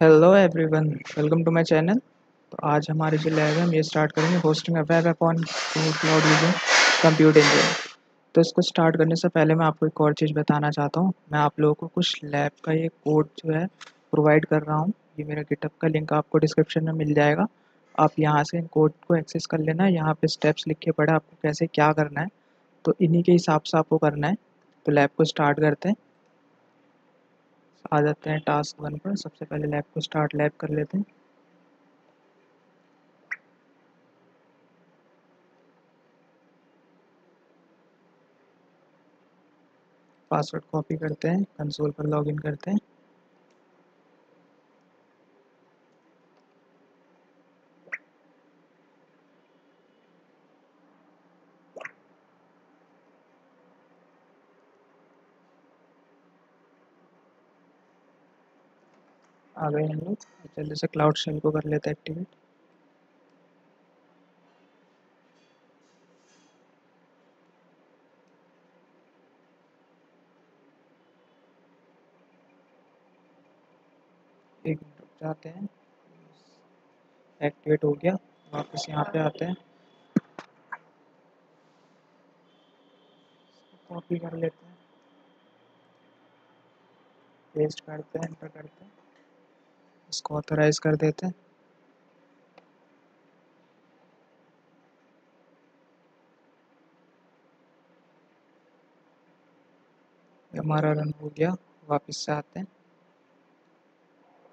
Hello everyone welcome to my channel तो आज हमारे जो लैब है, हम ये स्टार्ट करेंगे hosting web cloud using compute engine तो इसको स्टार्ट करने से पहले मैं आपको एक और चीज़ बताना चाहता हूँ। मैं आप लोगों को कुछ लैब का ये कोड जो है प्रोवाइड कर रहा हूँ। ये मेरा गिटअप का लिंक आपको डिस्क्रिप्शन में मिल जाएगा। आप यहाँ से इन कोड को एक्सेस कर लेना। यहाँ पर स्टेप्स लिख के पड़े आपको कैसे क्या करना है। तो इन्हीं के हिसाब से आपको करना है। तो लैब को स्टार्ट करते हैं। आ जाते हैं टास्क वन पर। सबसे पहले लैब को स्टार्ट लैब कर लेते हैं। पासवर्ड कॉपी करते हैं कंसोल पर लॉगिन करते हैं। आ गए हम लोग। जल्दी से क्लाउड शेल को कर लेते हैं एक्टिवेट एक जाते हैं। एक्टिवेट हो गया। वापस यहाँ पे आते हैं। कॉपी कर लेते हैं। पेस्ट करते हैं एंटर करते हैं। इसको ऑथराइज कर देते हैं। हमारा रन हो गया, वापस से आते हैं।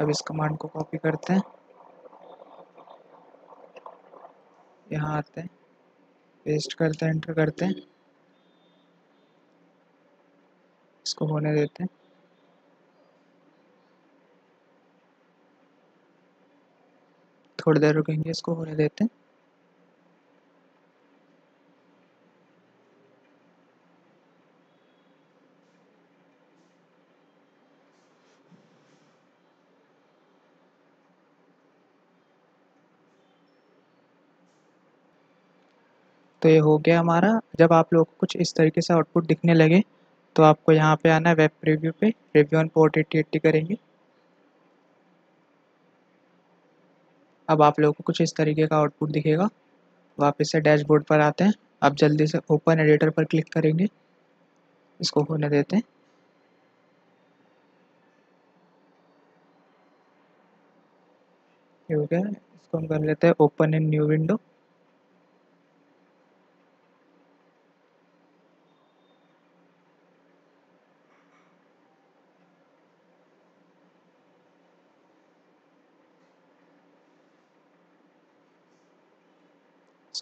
अब इस कमांड को कॉपी करते हैं। यहाँ आते हैं पेस्ट करते हैं एंटर करते हैं। इसको होने देते हैं। थोड़ी देर रुकेंगे, इसको होने देते हैं। तो ये हो गया हमारा। जब आप लोग कुछ इस तरीके से आउटपुट दिखने लगे तो आपको यहाँ पे आना है वेब प्रीव्यू पे। Review on port eighty eighty करेंगे। अब आप लोगों को कुछ इस तरीके का आउटपुट दिखेगा। वापस से डैशबोर्ड पर आते हैं। अब जल्दी से ओपन एडिटर पर क्लिक करेंगे। इसको होने देते हैं। ठीक है, इसको हम कर लेते हैं ओपन इन न्यू विंडो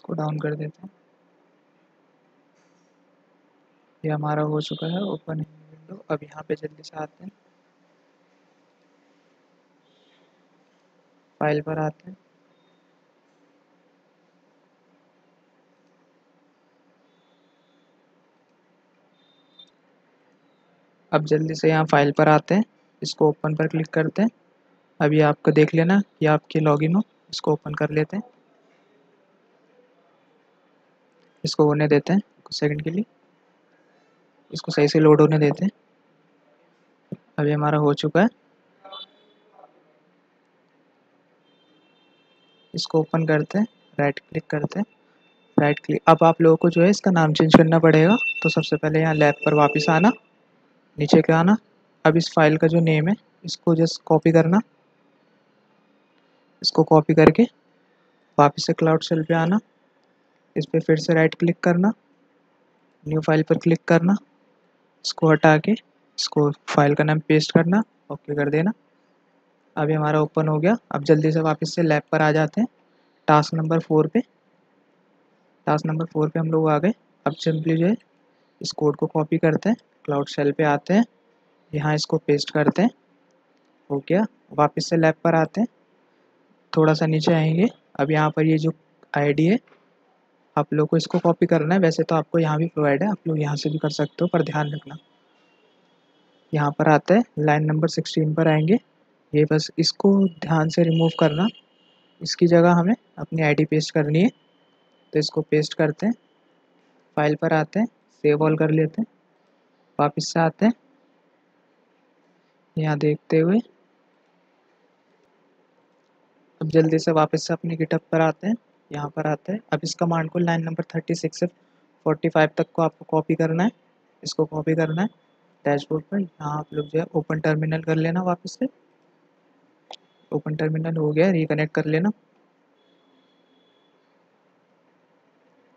इसको डाउन कर देते हैं। ये हमारा हो चुका है ओपन विंडो अब यहाँ पे जल्दी से आते हैं। फ़ाइल पर आते हैं। अब जल्दी से यहाँ फ़ाइल पर आते हैं। इसको ओपन पर क्लिक करते हैं। अभी आपको देख लेना कि आपके लॉगिन हो। इसको ओपन कर लेते हैं। इसको होने देते हैं, कुछ सेकंड के लिए। इसको सही से लोड होने देते हैं। अभी हमारा हो चुका है। इसको ओपन करते हैं राइट क्लिक करते हैं। राइट क्लिक अब आप लोगों को जो है इसका नाम चेंज करना पड़ेगा। तो सबसे पहले यहाँ लैब पर वापस आना, नीचे के आना। अब इस फ़ाइल का जो नेम है, इसको जस्ट कॉपी करना। इसको कॉपी करके वापस से क्लाउड सेल पे आना। इस पर फिर से राइट क्लिक करना। न्यू फ़ाइल पर क्लिक करना। इसको हटा के इसको फ़ाइल का नाम पेस्ट करना। ओके कर देना। अभी हमारा ओपन हो गया। अब जल्दी से वापस से लैब पर आ जाते हैं। टास्क नंबर फोर पे। टास्क नंबर फोर पे हम लोग आ गए। अब सिंपली जो है, इस कोड को कॉपी करते हैं। क्लाउड शेल पे आते हैं। यहाँ इसको पेस्ट करते हैं। हो गया। वापस से लैब पर आते हैं। थोड़ा सा नीचे आएँगे। अब यहाँ पर ये जो आईडी है आप लोग को इसको कॉपी करना है। वैसे तो आपको यहाँ भी प्रोवाइड है। आप लोग यहाँ से भी कर सकते हो, पर ध्यान रखना। यहाँ पर आते हैं लाइन नंबर सिक्सटीन पर आएँगे। ये बस इसको ध्यान से रिमूव करना। इसकी जगह हमें अपनी आईडी पेस्ट करनी है। तो इसको पेस्ट करते हैं। फ़ाइल पर आते हैं सेव ऑल कर लेते हैं। वापस से आते हैं। यहाँ देखते हुए। अब जल्दी से वापस से अपने गिटअप पर आते हैं। यहाँ पर आते हैं। अब इस कमांड को लाइन नंबर थर्टी सिक्स से फोर्टी फाइव तक को आपको कॉपी करना है। इसको कॉपी करना है। डैशबोर्ड पर यहाँ आप लोग जो है ओपन टर्मिनल कर लेना वापस से। ओपन टर्मिनल हो गया रिकनेक्ट कर लेना।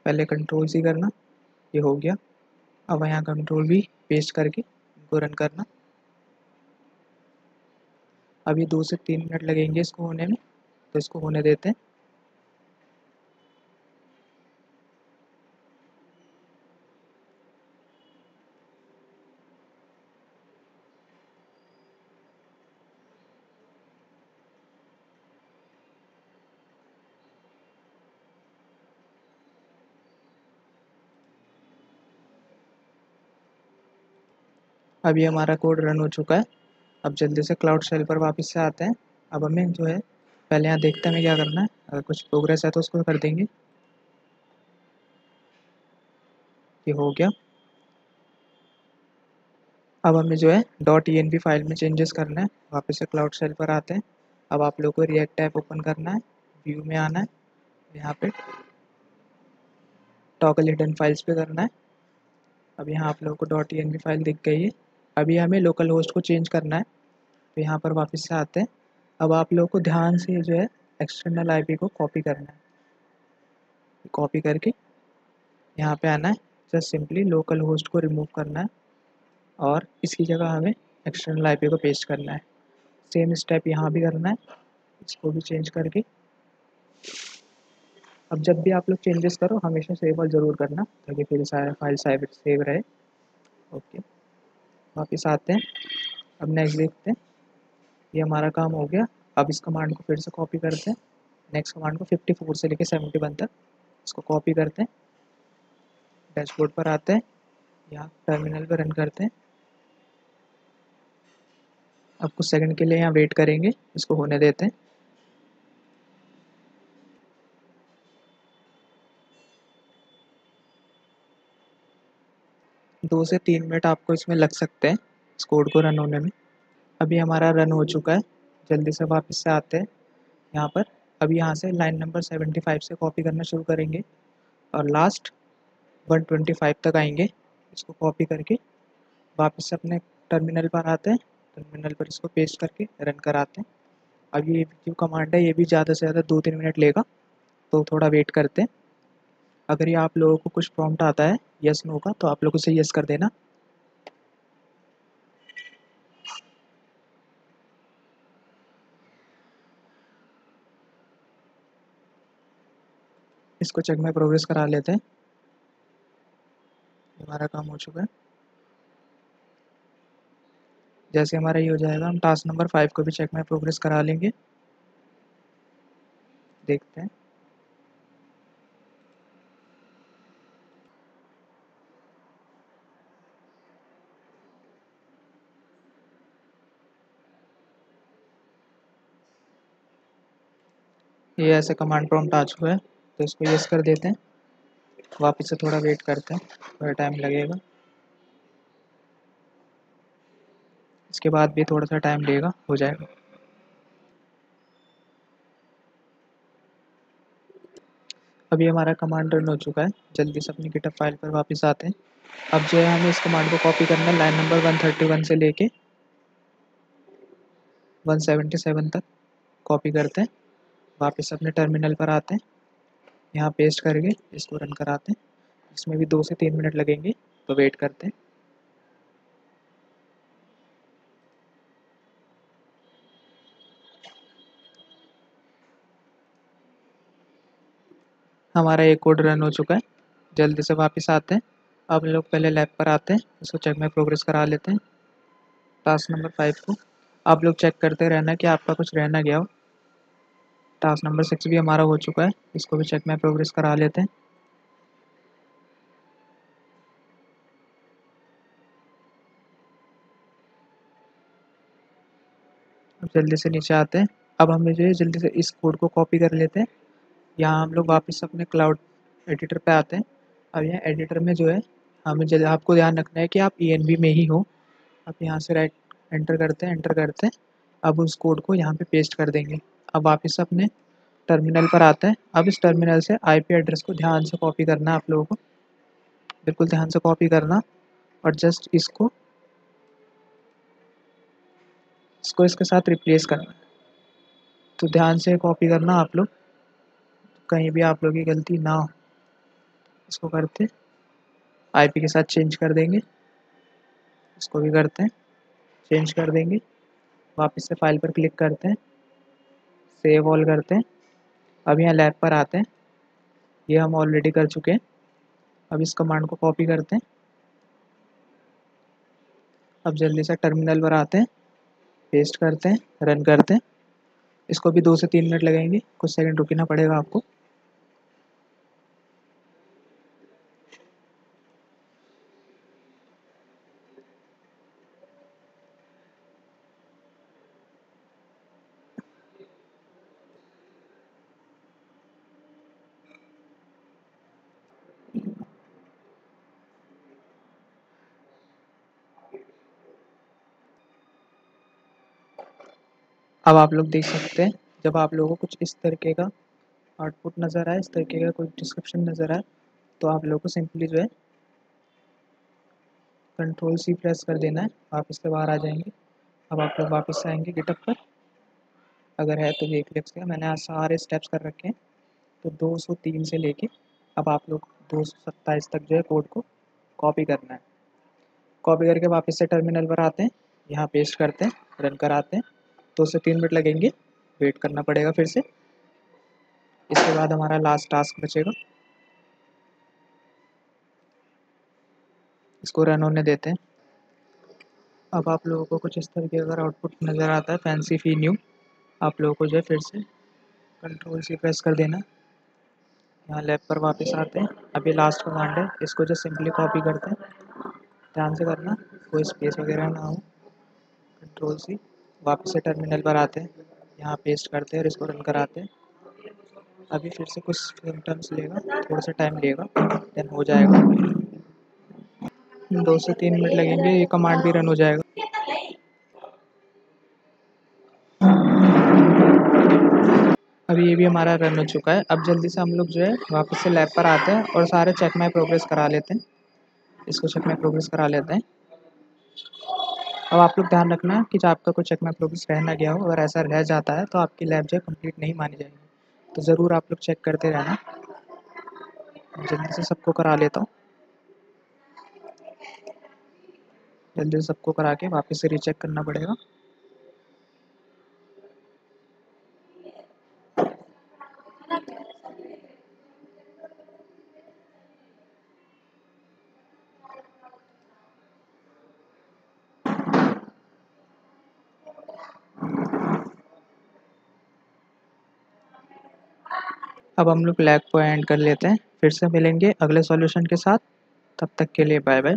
पहले कंट्रोल सी करना, ये हो गया। अब यहाँ कंट्रोल भी पेस्ट करके इनको रन करना। अभी दो से तीन मिनट लगेंगे इसको होने में तो इसको होने देते हैं। अभी हमारा कोड रन हो चुका है। अब जल्दी से क्लाउड शेल पर वापस से आते हैं। अब हमें जो है, पहले यहाँ देखते हैं क्या करना है। अगर कुछ प्रोग्रेस है तो उसको कर देंगे। ये हो गया। अब हमें जो है डॉट ई फ़ाइल में चेंजेस करना है। वापस से क्लाउड शेल पर आते हैं। अब आप लोग को रिएक्ट ऐप ओपन करना है। व्यू में आना है। यहाँ पे टॉगल हिडन फाइल्स पे करना है। अब यहाँ आप लोगों को. डॉट ई फ़ाइल दिख गई है। अभी हमें लोकल होस्ट को चेंज करना है तो यहाँ पर वापस से आते हैं। अब आप लोगों को ध्यान से जो है एक्सटर्नल आईपी को कॉपी करना है। कॉपी करके यहाँ पे आना है जस्ट सिंपली लोकल होस्ट को रिमूव करना है और इसकी जगह हमें एक्सटर्नल आईपी को पेस्ट करना है। सेम स्टेप यहाँ भी करना है, इसको भी चेंज करके। अब जब भी आप लोग चेंजेस करो, हमेशा सेव और ज़रूर करना, ताकि फिर सारा फ़ाइल सेव रहे। ओके वापस आते हैं। अब नेक्स्ट देखते हैं। ये हमारा काम हो गया। अब इस कमांड को फिर से कॉपी करते हैं। नेक्स्ट कमांड को 54 से लेके 71 तक इसको कॉपी करते हैं। डैशबोर्ड पर आते हैं। या टर्मिनल पर रन करते हैं। अब कुछ सेकंड के लिए यहाँ वेट करेंगे। इसको होने देते हैं। दो से तीन मिनट आपको इसमें लग सकते हैं, इस कोड को रन होने में। अभी हमारा रन हो चुका है। जल्दी से वापस से आते हैं। यहाँ पर, अभी यहाँ से लाइन नंबर 75 से कॉपी करना शुरू करेंगे और लास्ट 125 तक आएँगे इसको कॉपी करके। वापस से अपने टर्मिनल पर आते हैं। टर्मिनल पर इसको पेस्ट करके रन कराते हैं। अब ये जो कमांड है, ये भी ज़्यादा से ज़्यादा दो तीन मिनट लेगा तो थोड़ा वेट करते हैं। अगर ये आप लोगों को कुछ प्रॉम्प्ट आता है यस नो का तो आप लोग उसे यस कर देना। इसको चेक में प्रोग्रेस करा लेते हैं। हमारा काम हो चुका है। जैसे हमारा ये हो जाएगा, हम टास्क नंबर फाइव को भी चेक में प्रोग्रेस करा लेंगे। देखते हैं। ये ऐसे कमांड प्रॉम्प्ट आ चुका है तो इसको यस कर देते हैं। वापस से थोड़ा वेट करते हैं, थोड़ा टाइम लगेगा। इसके बाद भी थोड़ा सा टाइम लेगा हो जाएगा। अभी हमारा कमांड रन हो चुका है, जल्दी से अपनी गिटअप फ़ाइल पर वापस आते हैं। अब जो है, हमें इस कमांड को कॉपी करना है लाइन नंबर 131 से लेके 177 तक कॉपी करते हैं। वापस अपने टर्मिनल पर आते हैं। यहाँ पेस्ट करके इसको रन कराते हैं। इसमें भी दो से तीन मिनट लगेंगे तो वेट करते हैं। हमारा एक कोड रन हो चुका है। जल्दी से वापस आते हैं। अब लोग पहले लैब पर आते हैं इसको चेक में प्रोग्रेस करा लेते हैं। टास्क नंबर फाइव को। आप लोग चेक करते रहना कि आपका कुछ रहना गया हो। टास्क नंबर सिक्स भी हमारा हो चुका है। इसको भी चेक में प्रोग्रेस करा लेते हैं। अब जल्दी से नीचे आते हैं। अब हमें जो है जल्दी से इस कोड को कॉपी कर लेते हैं। यहाँ हम लोग वापस अपने क्लाउड एडिटर पे आते हैं। अब यहाँ एडिटर में जो है, हमें जल्दी आपको ध्यान रखना है कि आप ई e में ही हो। आप यहाँ से राइट एंटर करते हैं एंटर करते हैं। अब उस कोड को यहाँ पे पेस्ट कर देंगे। अब वापस अपने टर्मिनल पर आते हैं। अब इस टर्मिनल से आईपी एड्रेस को ध्यान से कॉपी करना है आप लोगों को। बिल्कुल ध्यान से कॉपी करना और जस्ट इसको इसको इसके साथ रिप्लेस करना। तो ध्यान से कॉपी करना आप लोग। कहीं भी आप लोग की गलती ना हो। इसको करते आईपी के साथ चेंज कर देंगे। इसको भी करते हैं। चेंज कर देंगे। वापस से फ़ाइल पर क्लिक करते हैं। सेव ऑल करते हैं। अब यहाँ लैब पर आते हैं। ये हम ऑलरेडी कर चुके हैं। अब इस कमांड को कॉपी करते हैं। अब जल्दी से टर्मिनल पर आते हैं। पेस्ट करते हैं रन करते हैं। इसको भी दो से तीन मिनट लगेंगे। कुछ सेकंड रुकना पड़ेगा आपको। अब आप लोग देख सकते हैं, जब आप लोगों को कुछ इस तरीके का आउटपुट नज़र आए, इस तरीके का कोई डिस्क्रिप्शन नज़र आए तो आप लोगों को सिंपली जो है कंट्रोल सी प्रेस कर देना है। आप इससे बाहर आ जाएँगे। अब आप लोग वापस आएँगे गिटअप पर। अगर है तो देख लीजिएगा मैंने आज सारे स्टेप्स कर रखे हैं। तो 203 से लेके अब आप लोग दो सौ सत्ताईस तक जो है कोड को कॉपी करना है। कॉपी करके वापस से टर्मिनल पर आते हैं। यहाँ पेस्ट करते हैं रन कराते हैं। दो से तीन मिनट लगेंगे। वेट करना पड़ेगा फिर से। इसके बाद हमारा लास्ट टास्क बचेगा। इसको रन होने देते हैं। अब आप लोगों को कुछ इस तरह का आउटपुट नज़र आता है फैंसी फ़ी न्यू आप लोगों को जो है फिर से कंट्रोल सी प्रेस कर देना। यहाँ लैब पर वापस आते हैं। अभी लास्ट कमांड है। इसको जो सिंपली कॉपी करते हैं। ध्यान से करना, कोई स्पेस वगैरह ना हो। कंट्रोल सी वापस से टर्मिनल पर आते हैं। यहाँ पेस्ट करते हैं और इसको रन कराते हैं। अभी फिर से कुछ सिम्टम्स लेगा थोड़ा सा टाइम लेगा देन हो जाएगा। दो से तीन मिनट लगेंगे, ये कमांड भी रन हो जाएगा। अभी ये भी हमारा रन हो चुका है। अब जल्दी से हम लोग जो है, वापस से लैब पर आते हैं और सारे चेक माई प्रोग्रेस करा लेते हैं। इसको चेक माई प्रोग्रेस करा लेते हैं। अब आप लोग ध्यान रखना कि जब आपका कोई चेक में प्रोग्रेस रह ना गया हो, अगर ऐसा रह जाता है तो आपकी लैब जो है कंप्लीट नहीं मानी जाएगी। तो ज़रूर आप लोग चेक करते रहना। जल्दी से सबको करा लेता हूँ। जल्दी से सबको करा के वापस से रीचेक करना पड़ेगा। अब हम लोग लैब को एंड कर लेते हैं। फिर से मिलेंगे अगले सॉल्यूशन के साथ। तब तक के लिए बाय बाय